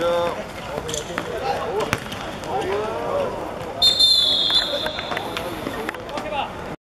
这我们也